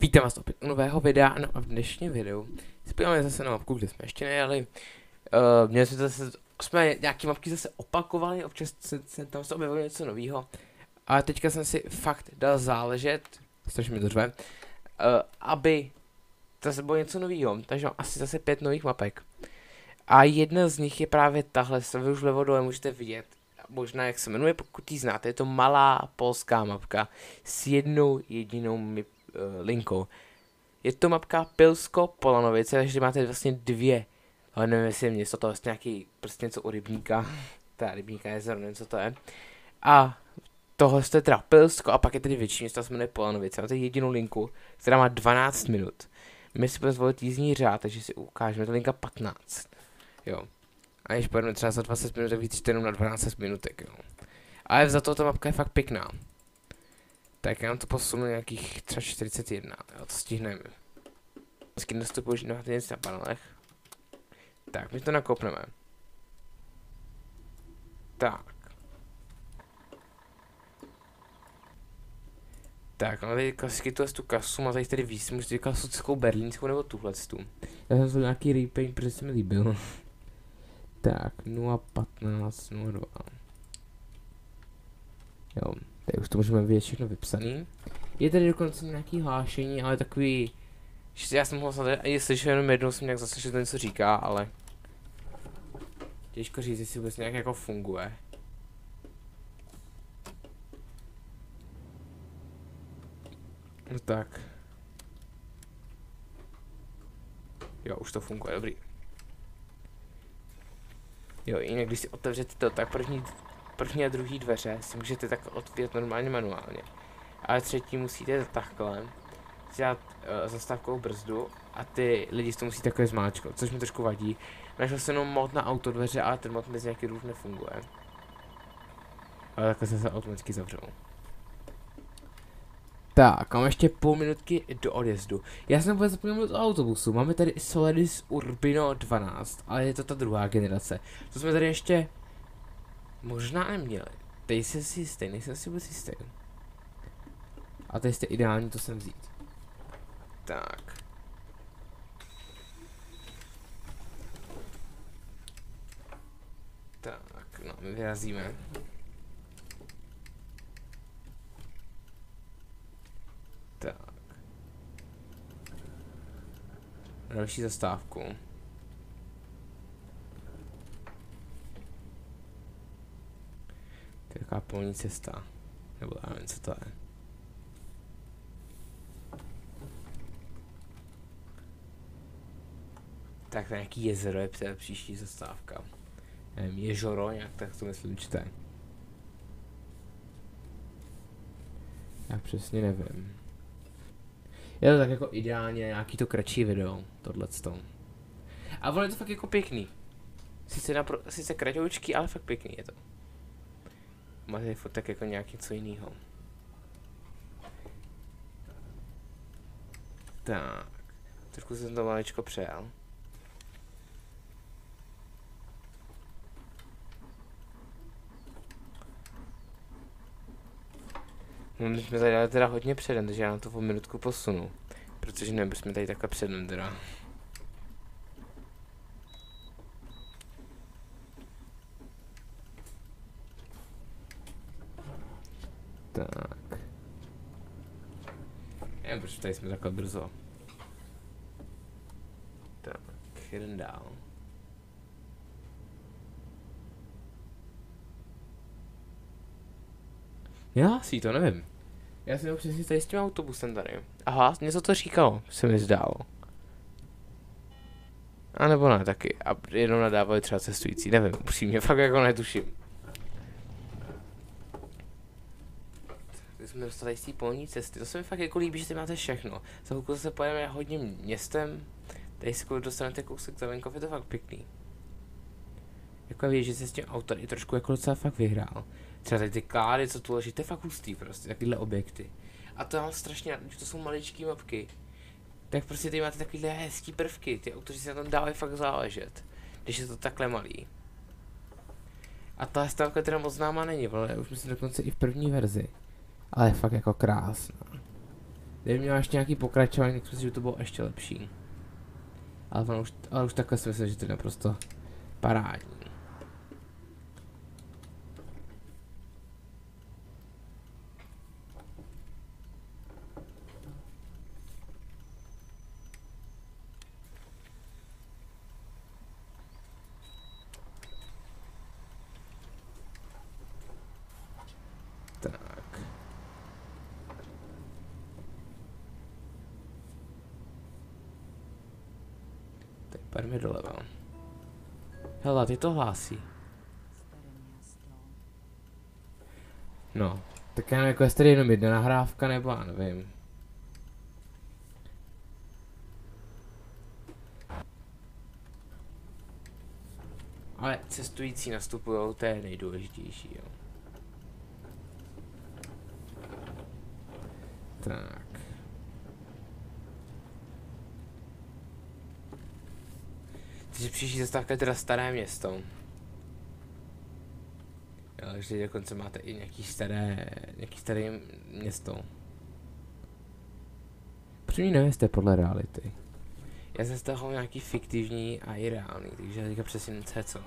Vítám vás opět u nového videa no a v dnešním videu spíváme zase na mapku, kde jsme ještě nejeli. Uh, měli jsme zase, jsme nějaký mapky zase opakovali, občas se, se tam se objevilo něco nového. Ale teďka jsem si fakt dal záležet, strašně mi to řve, uh, aby zase bylo něco nového, takže mám asi zase pět nových mapek. A jedna z nich je právě tahle, co vy už vlevo dole můžete vidět. Možná jak se jmenuje, pokud ji znáte, je to malá polská mapka s jednou jedinou mip, uh, linkou. Je to mapka Pilsko Polanovice, takže máte vlastně dvě. Ale nevím, jestli je město, to je vlastně nějaký prostě něco u rybníka. Ta rybníka je zrovna, co to je. A tohle je teda Pilsko a pak je tedy větší město, se jmenuje Polanovice. Máte jedinou linku, která má 12 minut. My si budeme zvolit jízdní řád, takže si ukážeme, to linka 15. Jo. A když pojedeme třeba za 20 minut, tak víc jenom na 12 minutek, jo. Ale za to ta mapka je fakt pěkná. Tak já nám to posunu nějakých třeba 41, jo, to stihneme. Vždycky použít na na panelech. Tak, my to nakopneme. Tak. Tak, máme tady klasicky tu, tu kasu, má tady tady víc, můžete říkat berlínskou nebo tuhle tu. Já jsem to nějaký repaint, protože se mi líbil. Tak, 0.15, 0.2. Jo, tady už to můžeme vidět všechno vypsaný. Je tady dokonce nějaký hlášení, ale takový... Že já jsem ho snad i slyšel jenom jednou, jsem nějak zase, že to něco říká, ale... Těžko říct, jestli vůbec nějak jako funguje. No tak. Jo, už to funguje, dobrý. Jo, jinak když si otevřete to, tak první, první a druhý dveře si můžete tak otvírat normálně manuálně. Ale třetí musíte takhle dělat uh, zastávkovou brzdu a ty lidi to musí takhle zmáčknout, což mi trošku vadí. Našel jsem jenom mod na auto dveře, ale ten mod mezi nějaký růz nefunguje. Ale takhle se se automaticky zavřel. Tak, mám ještě půl minutky do odjezdu. Já jsem vůbec zapomněl o autobusu. Máme tady Solaris Urbino 12, ale je to ta druhá generace. To jsme tady ještě možná neměli. Teď jsem si jistý, nejsem si vůbec jistý. A to je ideální to sem vzít. Tak. Tak, no, my vyrazíme. Další zastávku. To je taková polní cesta. Nebo já nevím, co to je. Tak to nějaký jezero je příští zastávka. Nevím, ježoro, nějak tak to myslím čte. Já přesně nevím. Je to tak jako ideálně nějaký to kratší video, tohle A ono je to fakt jako pěkný. Sice, napro, sice kratoučký, ale fakt pěkný je to. Máte tak jako nějaký co jiného. Tak. Trošku jsem to maličko přejel. No, my jsme tady dali teda hodně předem, takže já na to po minutku posunu. Protože nevím, jsme tady takhle předem teda. Tak. Nevím, proč tady jsme takhle brzo. Tak, jeden dál. Já si to nevím. Já si to přesně tady s tím autobusem tady. Aha, něco to říkalo, se mi zdálo. A nebo ne taky. A jenom nadávali třeba cestující, nevím, upřímně, fakt jako netuším. Jsme dostali z té polní cesty, to se mi fakt jako líbí, že tady máte všechno. Za chvilku se pojedeme hodně městem, tady si dostanete kousek za venkov, je to fakt pěkný. Jako víš, že se s tím autem i trošku jako docela fakt vyhrál. Třeba tady ty klády, co tu leží, to je fakt hustý prostě, takovýhle objekty. A to mám strašně rád, to jsou maličké mapky. Tak prostě tady máte takovýhle hezký prvky, ty autoři si na tom dávají fakt záležet. když je to takhle malý. A ta stavka teda moc známá není, ale už myslím dokonce i v první verzi. Ale je fakt jako krásná. Kdyby měla ještě nějaký pokračování, tak myslím, že to bylo ještě lepší. Ale, už, ale už takhle si myslím, že to je naprosto parádní. Pojďme doleva. Hele, ty to hlásí. No, tak já jako jestli tady jenom jedna nahrávka, nebo já nevím. Ale cestující nastupují, to je nejdůležitější, jo. Tak. Takže příští zastávka je teda staré město. Jo, takže dokonce máte i nějaký staré, nějaký staré město. Nevím, jestli podle reality. Já jsem z toho nějaký fiktivní a i reálný, takže já teďka přesně nevím, co.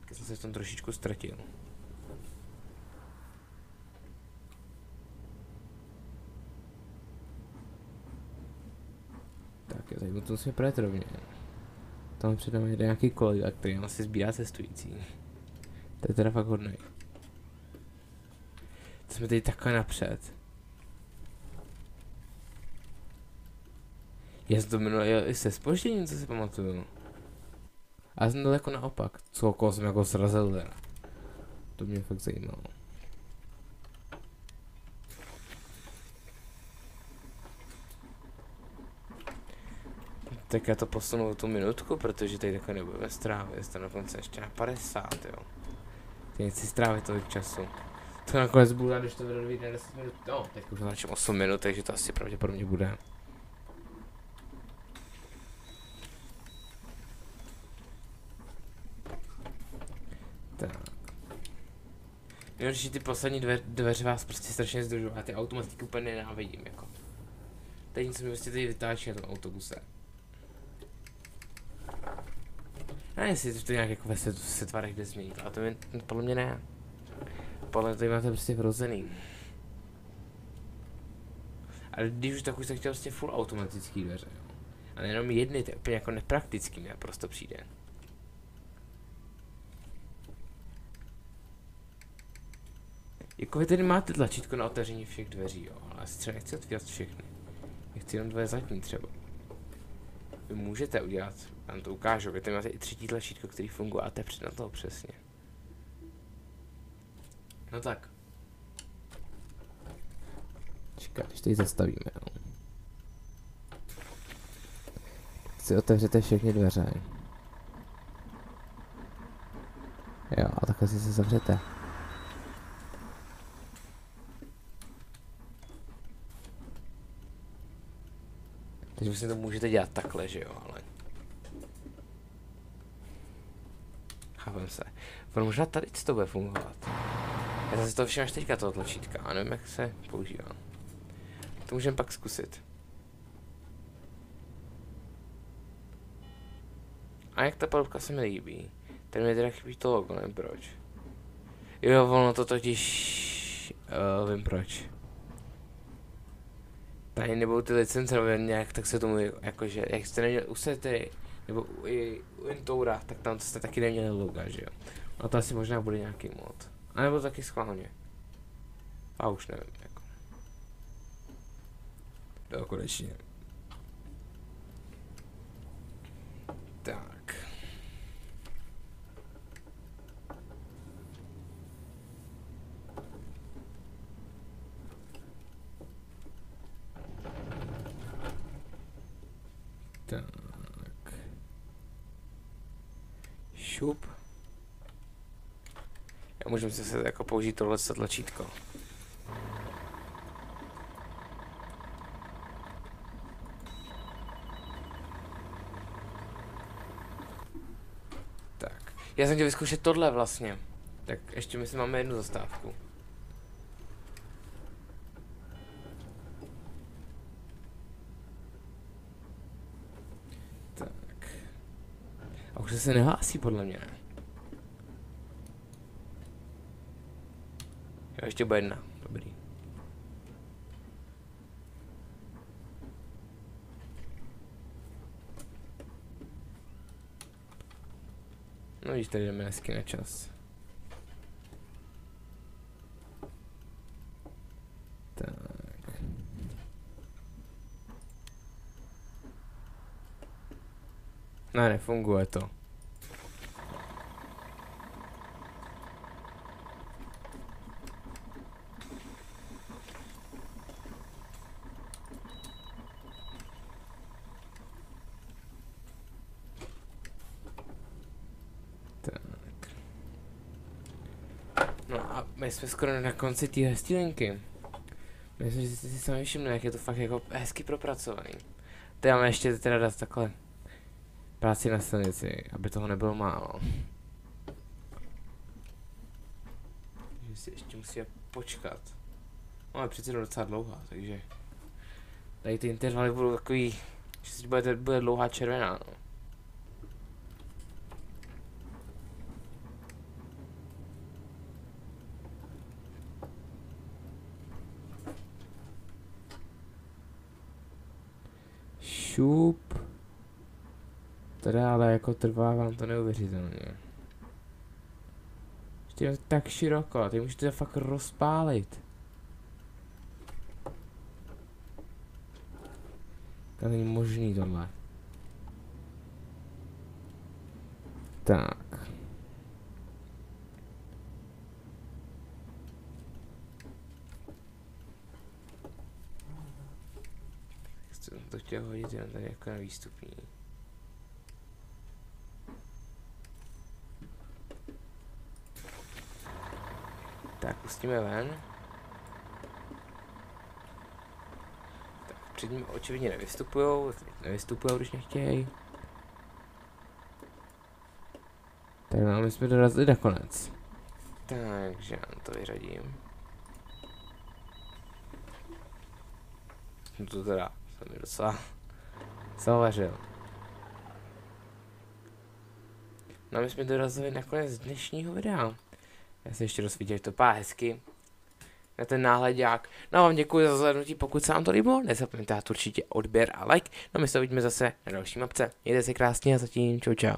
Tak jsem se v tom trošičku ztratil. Tak, já tady to musíme projet rovně. Tam před námi jde nějaký kolega, který nám asi sbírá cestující. To je teda fakt hodný. To jsme teď takhle napřed. Já jsem to minul i se spožděním, co si pamatuju. A jsem daleko naopak. Co koho jsem jako srazil teda. To mě fakt zajímalo. Tak já to posunu tu minutku, protože tady takhle nebudeme strávit, to dokonce ještě na 50, jo. Teď nechci strávit tolik času. To nakonec bude, když to na 10 minut, no, teď už načím 8 minut, takže to asi pravděpodobně bude. Tak. že ty poslední dveře, dveře vás prostě strašně zdržují a ty automatiky úplně nenávidím, jako. Teď nic mi prostě tady vytáčí na tom autobuse. Ne, jestli to nějak jako ve setvarech jde změnit, ale to je, podle mě ne. Podle mě máte prostě vrozený. Ale když už tak už tak chtěl prostě full automatický dveře, jo. A nejenom jedny, to je úplně jako nepraktický mi prostě přijde. Jako vy tady máte tlačítko na otevření všech dveří, jo, ale třeba nechci otvírat všechny. Já chci jenom dvě zadní třeba. Můžete udělat vám to ukážu, vy tady máte i třetí tlačítko, který funguje a tepřit na toho přesně. No tak. Čekat, když tady zastavíme, no. Si otevřete všechny dveře. Jo, a takhle si se zavřete. Takže si to můžete dělat takhle, že jo, ale... Chápem se. Ono možná tady to bude fungovat. Já zase to všem až teďka toho tlačítka a nevím, jak se používá. To můžeme pak zkusit. A jak ta palubka se mi líbí. Ten mi teda chybí to logo, nevím proč. Jo, ono to totiž... Uh, vím proč. Tady nebudou ty licence, nebo nějak, tak se tomu jakože, jak jste neměli, už jste tady nebo i u Intoura, tak tam jste taky neměli loga, že jo. A to asi možná bude nějaký mod. A nebo taky schválně. A už nevím, jako. Jo, konečně. Tak. Tak. Šup. Já můžu si se jako použít tohle tlačítko. Já jsem chtěl vyzkoušet tohle vlastně. Tak ještě myslím máme jednu zastávku. Tak. A už se nehlásí podle mě, ne? Jo, ještě bude jedna. Dobrý. No víš, tady jdeme hezky na čas. Ne, nefunguje to. No a my jsme skoro na konci té linky. Myslím, že jste si sami všimli, jak je to fakt jako hezky propracovaný. Teď máme ještě teda dát takhle práci na stanici, aby toho nebylo málo. Že si ještě musíme počkat. No ale přece docela dlouhá, takže tady ty intervaly budou takový, že si bude, bude dlouhá červená, no. šup. Teda ale jako trvá vám to neuvěřitelně. Ještě je tak široko, ty můžete to fakt rozpálit. To není možný tohle. Tak. jsem to chtěl hodit jen tady jako na výstupní. Tak, pustíme ven. Tak, před ním očividně nevystupujou, nevystupujou, když nechtějí. Tak no, my jsme dorazili nakonec. Takže já to vyřadím. No to teda to mi docela zavařil. No my jsme dorazili nakonec dnešního videa. Já se ještě rozsvítil, že to pá hezky. Na ten náhledák. No a vám děkuji za zhlednutí, pokud se vám to líbilo. Nezapomeňte určitě odběr a like. No my se uvidíme zase na další mapce. Mějte se krásně a zatím čau čau.